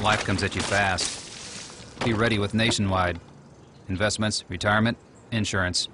life comes at you fast. Be ready with Nationwide. Investments, retirement, insurance.